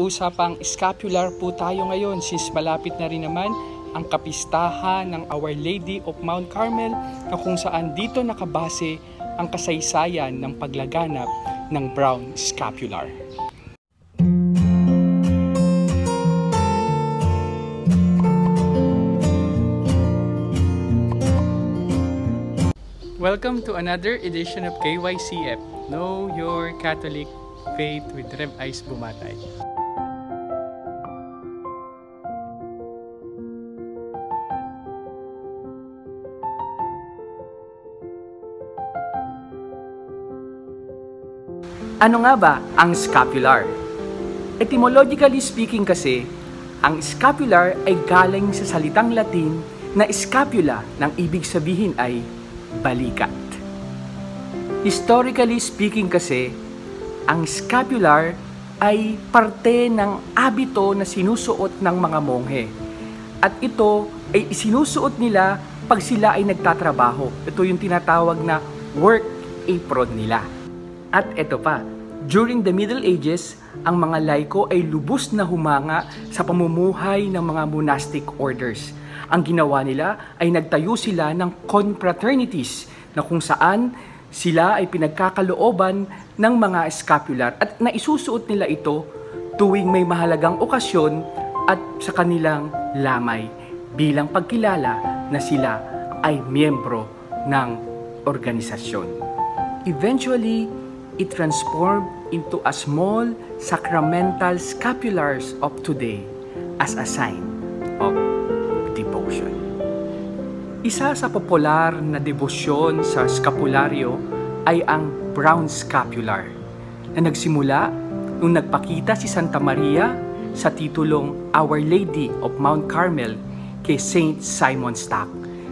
usapang scapular po tayo ngayon since malapit na rin naman ang kapistahan ng Our Lady of Mount Carmel na kung saan dito nakabase ang kasaysayan ng paglaganap ng brown scapular. Welcome to another edition of KYCF, Know Your Catholic Faith with Rev. Ice Bumatay. Ano nga ba ang scapular? Etymologically speaking kasi, ang scapular ay galing sa salitang Latin na scapula nang ibig sabihin ay balikat. Historically speaking kasi, ang scapular ay parte ng abito na sinusuot ng mga monghe. At ito ay isinusuot nila pag sila ay nagtatrabaho. Ito yung tinatawag na work apron nila. At ito pa, during the Middle Ages, ang mga laiko ay lubos na humanga sa pamumuhay ng mga monastic orders. Ang ginawa nila ay nagtayo sila ng confraternities na kung saan sila ay pinagkakalooban ng mga scapular at naisusuot nila ito tuwing may mahalagang okasyon at sa kanilang lamay bilang pagkilala na sila ay miyembro ng organisasyon. Eventually, it transformed into a small sacramental scapulars of today as a sign of devotion. Isa sa popular na debosyon sa scapularyo ay ang brown scapular na nagsimula nung nagpakita si Santa Maria sa titulong Our Lady of Mount Carmel kay Saint Simon Stock.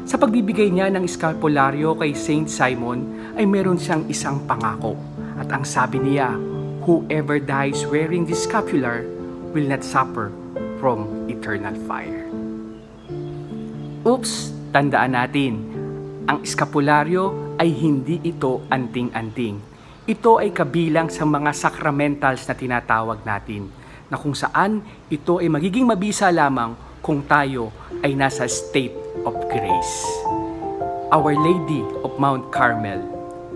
Sa pagbibigay niya ng scapularyo kay Saint Simon ay meron siyang isang pangako at ang sabi niya, whoever dies wearing this scapular will not suffer from eternal fire. Oops, tandaan natin, ang eskapularyo ay hindi ito anting-anting. Ito ay kabilang sa mga sacramentals na tinatawag natin na kung saan ito ay magiging mabisa lamang kung tayo ay nasa state of grace. Our Lady of Mount Carmel,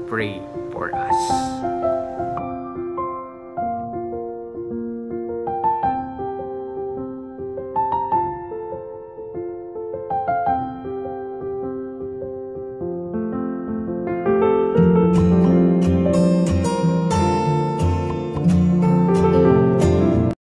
pray for us.